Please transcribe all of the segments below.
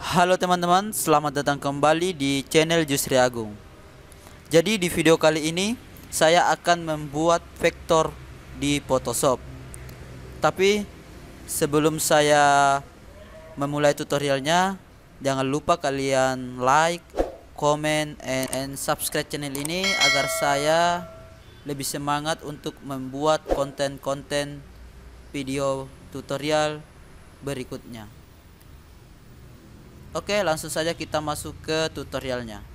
Halo teman-teman, selamat datang kembali di channel Jusri Agung. Jadi di video kali ini saya akan membuat vektor di Photoshop. Tapi sebelum saya memulai tutorialnya, jangan lupa kalian like, comment, and, and subscribe channel ini agar saya lebih semangat untuk membuat konten-konten video tutorial berikutnya. Oke, langsung saja kita masuk ke tutorialnya.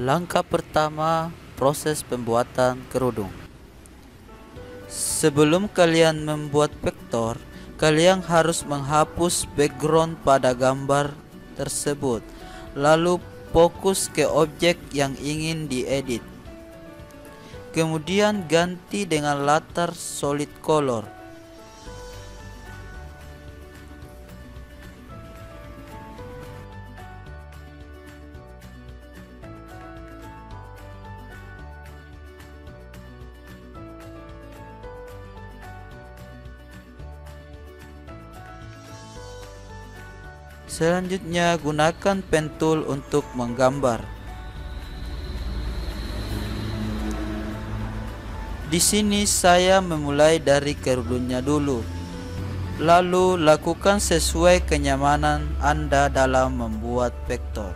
Langkah pertama, proses pembuatan kerudung. Sebelum kalian membuat vektor, kalian harus menghapus background pada gambar tersebut. Lalu fokus ke objek yang ingin diedit. Kemudian ganti dengan latar solid color. Selanjutnya gunakan pen tool untuk menggambar. Di sini saya memulai dari kerudungnya dulu. Lalu lakukan sesuai kenyamanan Anda dalam membuat vektor.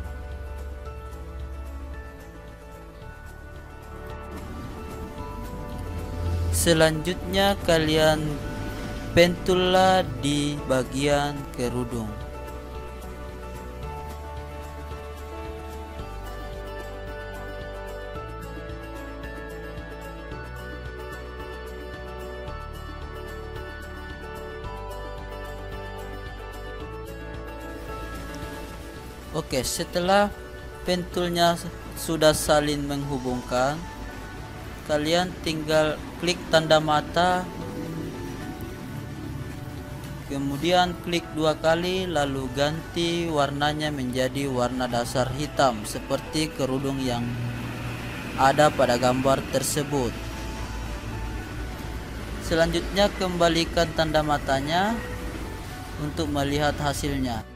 Selanjutnya kalian pentullah di bagian kerudung. Oke, setelah pentulnya sudah saling menghubungkan, kalian tinggal klik tanda mata, kemudian klik dua kali, lalu ganti warnanya menjadi warna dasar hitam seperti kerudung yang ada pada gambar tersebut. Selanjutnya, kembalikan tanda matanya untuk melihat hasilnya.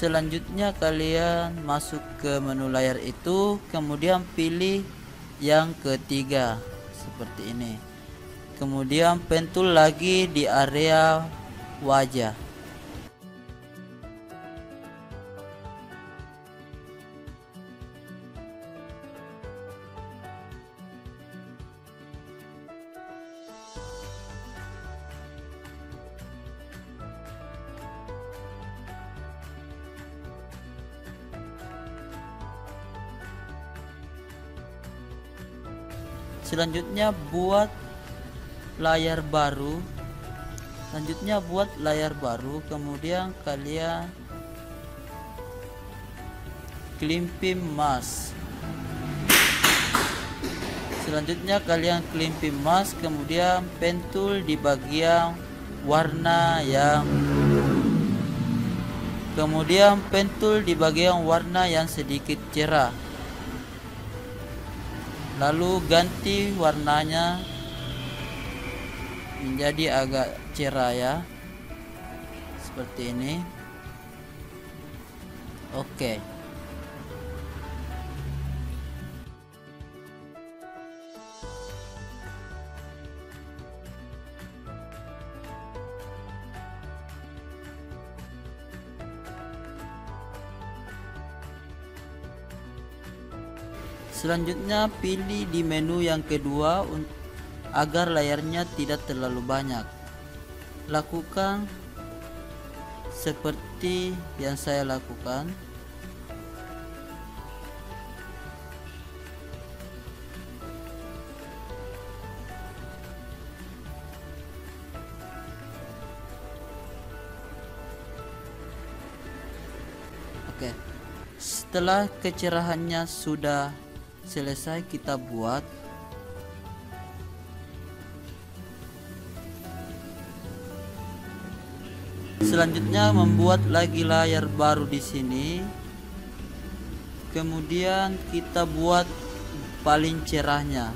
Selanjutnya kalian masuk ke menu layar itu kemudian pilih yang ketiga seperti ini. Kemudian pentul lagi di area wajah selanjutnya buat layar baru. Selanjutnya buat layar baru. Kemudian kalian klimpim mask selanjutnya kalian klimpim mask kemudian pentul di bagian warna yang kemudian pentul di bagian warna yang sedikit cerah lalu ganti warnanya menjadi agak cerah ya. Seperti ini. Oke Selanjutnya pilih di menu yang kedua agar layarnya tidak terlalu banyak. Lakukan seperti yang saya lakukan. Oke. Setelah kecerahannya sudah selesai kita buat Selanjutnya membuat lagi layar baru di sini. Kemudian kita buat paling cerahnya.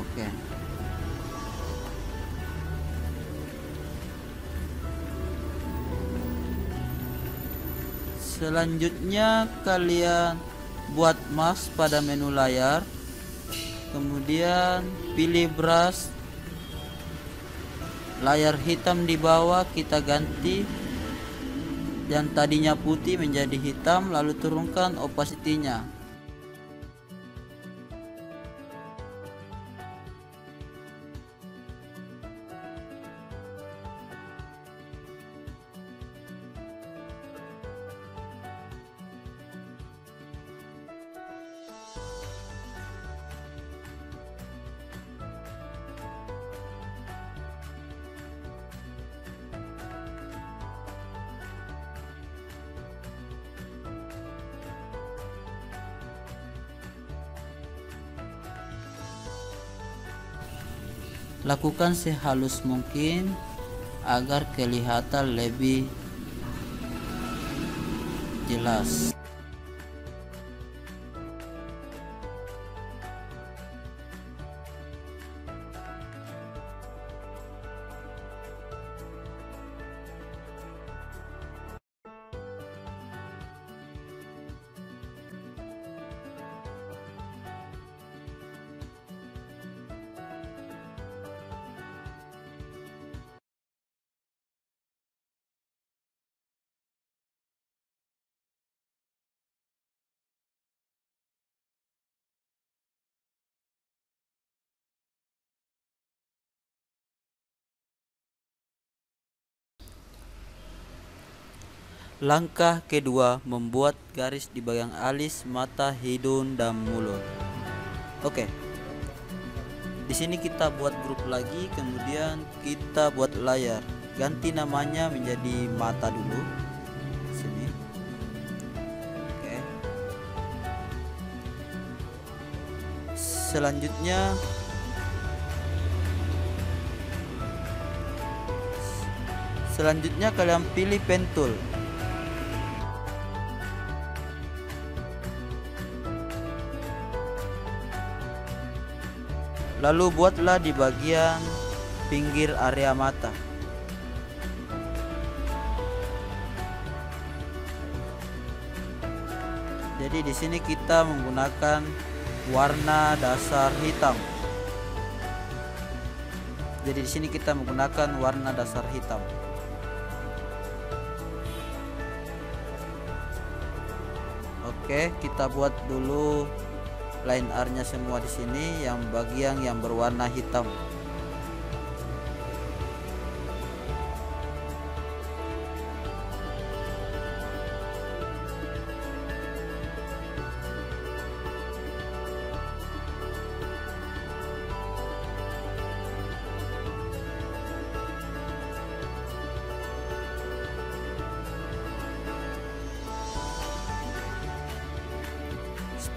Oke. Selanjutnya kalian buat mask pada menu layar. Kemudian pilih brush. Layar hitam di bawah kita ganti yang tadinya putih menjadi hitam lalu turunkan opacity-nya. Lakukan sehalus mungkin agar kelihatan lebih jelas. Langkah kedua membuat garis di bagian alis, mata, hidung, dan mulut. Oke. Di sini kita buat grup lagi, kemudian kita buat layar. Ganti namanya menjadi mata dulu. Sini. Oke. Selanjutnya Selanjutnya kalian pilih pen tool. Lalu buatlah di bagian pinggir area mata. Jadi di sini kita menggunakan warna dasar hitam. Jadi di sini kita menggunakan warna dasar hitam. Oke, kita buat dulu line R-nya semua di sini yang bagian yang berwarna hitam.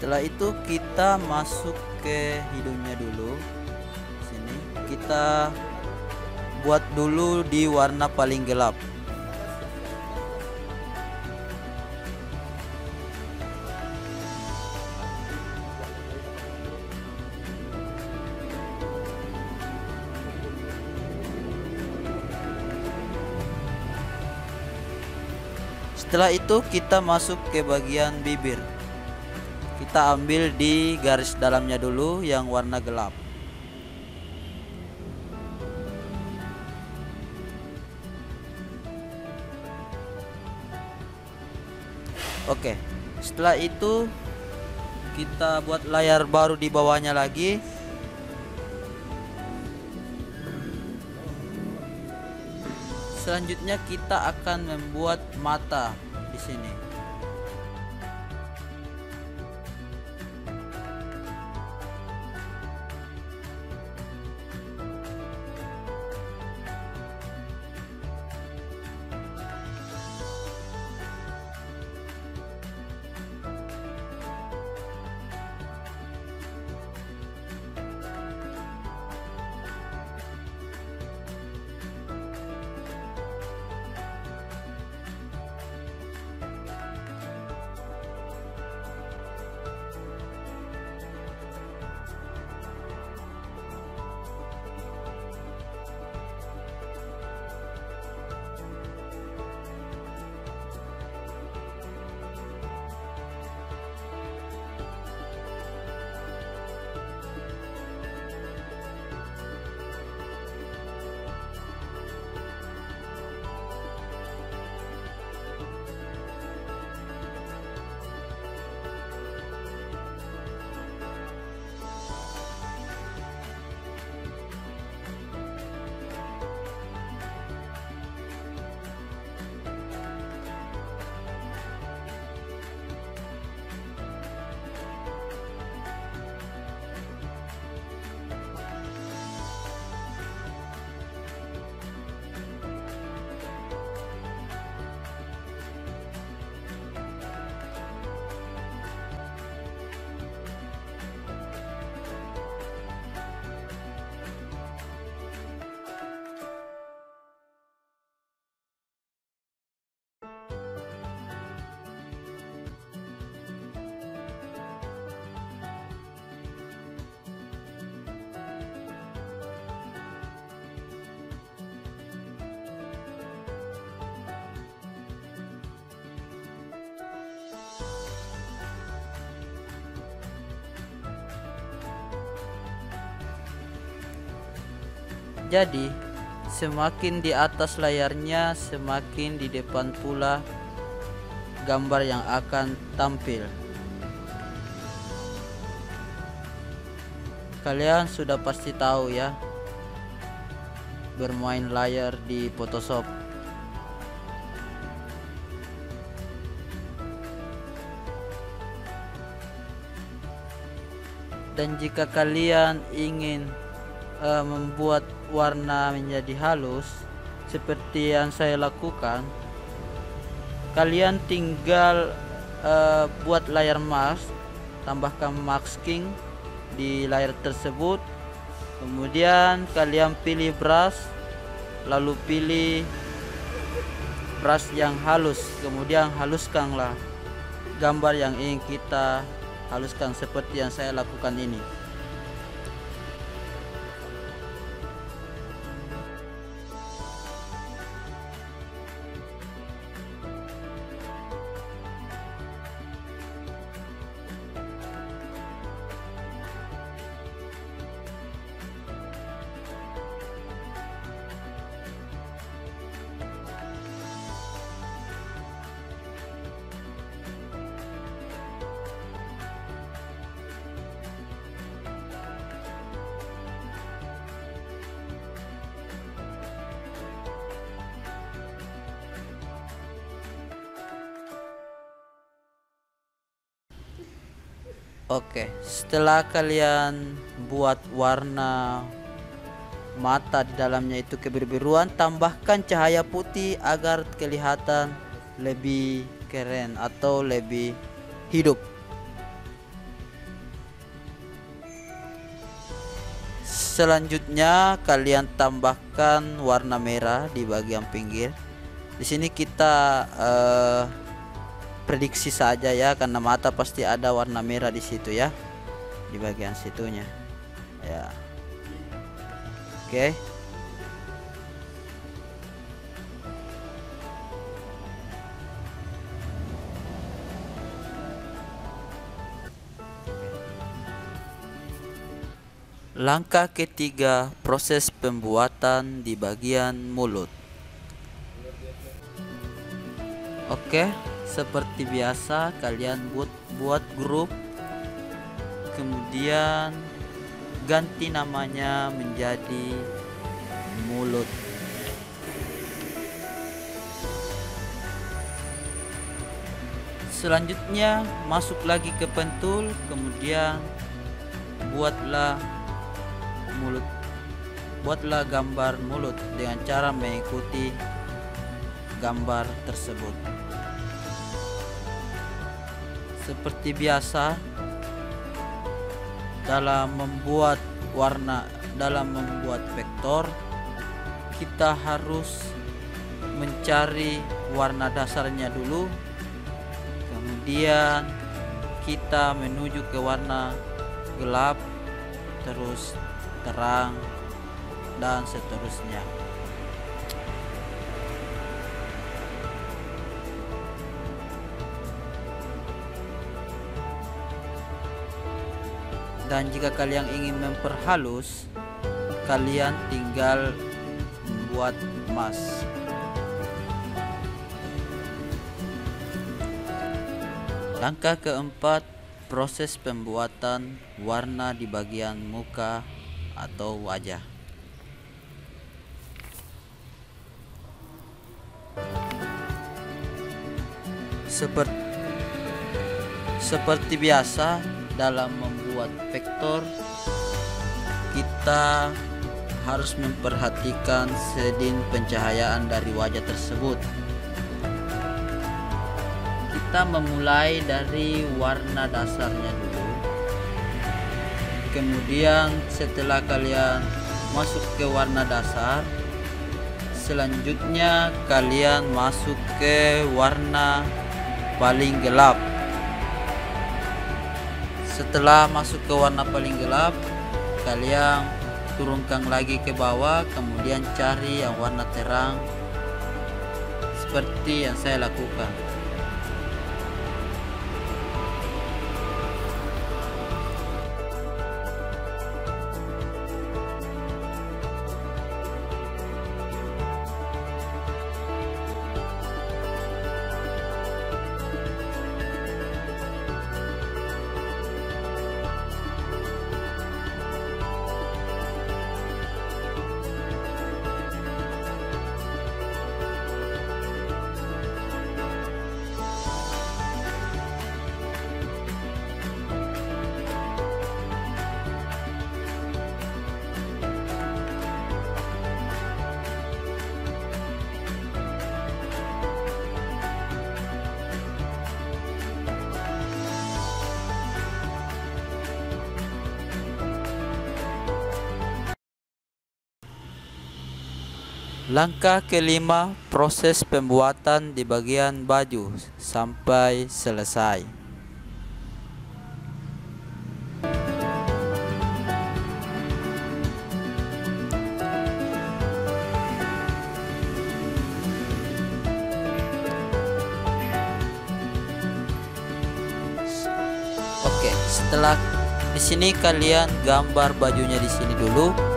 Setelah itu kita masuk ke hidungnya dulu. Sini. Kita buat dulu di warna paling gelap. Setelah itu kita masuk ke bagian bibir kita ambil di garis dalamnya dulu yang warna gelap. Oke setelah itu kita buat layar baru di bawahnya lagi. Selanjutnya kita akan membuat mata di sini Jadi, semakin di atas layarnya, semakin di depan pula gambar yang akan tampil. Kalian sudah pasti tahu ya, bermain layar di Photoshop. Dan jika kalian ingin uh, membuat warna menjadi halus seperti yang saya lakukan, kalian tinggal uh, buat layar mask, tambahkan masking di layar tersebut. Kemudian kalian pilih brush, lalu pilih brush yang halus, kemudian haluskanlah gambar yang ingin kita haluskan seperti yang saya lakukan ini Oke, setelah kalian buat warna mata di dalamnya itu kebiru-biruan, tambahkan cahaya putih agar kelihatan lebih keren atau lebih hidup. Selanjutnya kalian tambahkan warna merah di bagian pinggir. Di sini kita uh, prediksi saja ya karena mata pasti ada warna merah di situ ya di bagian situnya ya oke okay. Langkah ketiga, proses pembuatan di bagian mulut. Oke. Okay seperti biasa kalian buat buat grup. Kemudian ganti namanya menjadi mulut. Selanjutnya masuk lagi ke pentul kemudian buatlah mulut. Buatlah gambar mulut dengan cara mengikuti gambar tersebut seperti biasa dalam membuat warna dalam membuat vektor kita harus mencari warna dasarnya dulu. Kemudian kita menuju ke warna gelap terus terang dan seterusnya dan jika kalian ingin memperhalus kalian tinggal membuat emas. Langkah keempat proses pembuatan warna di bagian muka atau wajah. Seperti seperti biasa dalam membuat vektor kita harus memperhatikan sedin pencahayaan dari wajah tersebut. Kita memulai dari warna dasarnya dulu. Kemudian setelah kalian masuk ke warna dasar selanjutnya kalian masuk ke warna paling gelap setelah masuk ke warna paling gelap kalian turunkan lagi ke bawah kemudian cari yang warna terang seperti yang saya lakukan Langkah kelima, proses pembuatan di bagian baju sampai selesai. Oke, setelah di sini kalian gambar bajunya di sini dulu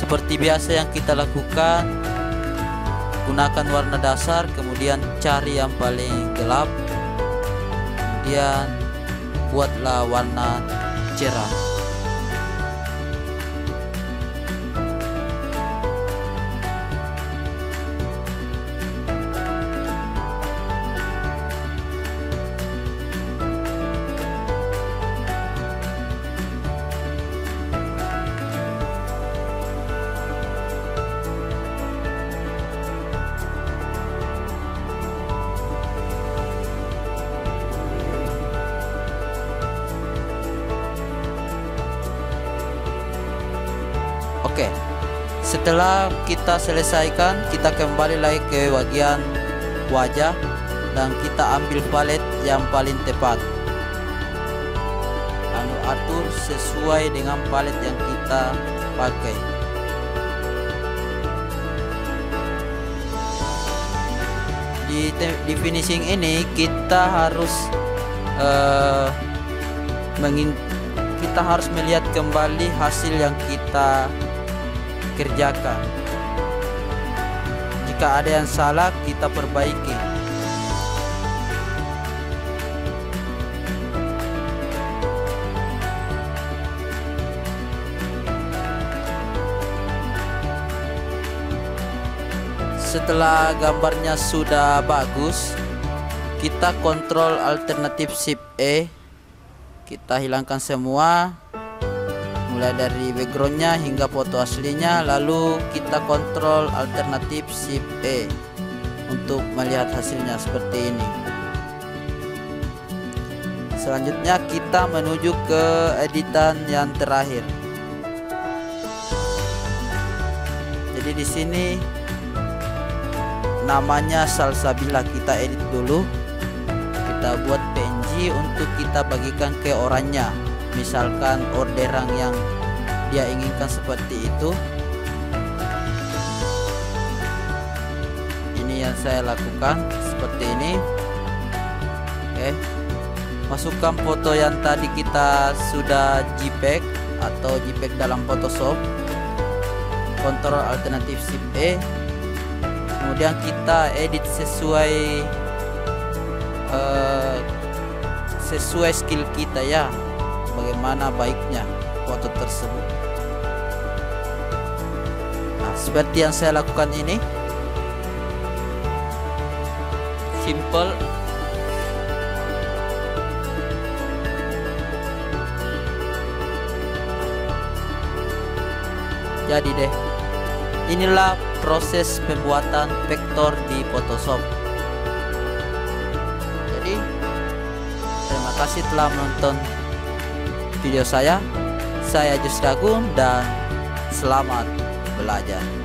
seperti biasa yang kita lakukan gunakan warna dasar kemudian cari yang paling gelap kemudian buatlah warna cerah Oke. Setelah kita selesaikan, kita kembali lagi ke bagian wajah dan kita ambil palet yang paling tepat. Lalu atur sesuai dengan palet yang kita pakai. Di, di finishing ini kita harus uh, mengin kita harus melihat kembali hasil yang kita kerjakan. Jika ada yang salah, kita perbaiki. Setelah gambarnya sudah bagus, kita kontrol alternatif shift E. Kita hilangkan semua mulai dari backgroundnya hingga foto aslinya lalu kita kontrol alternatif shift E untuk melihat hasilnya seperti ini. Selanjutnya kita menuju ke editan yang terakhir. Jadi di sini namanya salsabila kita edit dulu. Kita buat PNG untuk kita bagikan ke orangnya misalkan orderan yang dia inginkan seperti itu ini yang saya lakukan seperti ini. Oke masukkan foto yang tadi kita sudah JPEG atau JPEG dalam Photoshop. Kontrol alternatif shift E. Kemudian kita edit sesuai uh, sesuai skill kita ya bagaimana baiknya foto tersebut. Nah seperti yang saya lakukan ini simple. Jadi deh inilah proses pembuatan vektor di Photoshop. Jadi terima kasih telah menonton video saya. Saya Jus Dagung dan selamat belajar.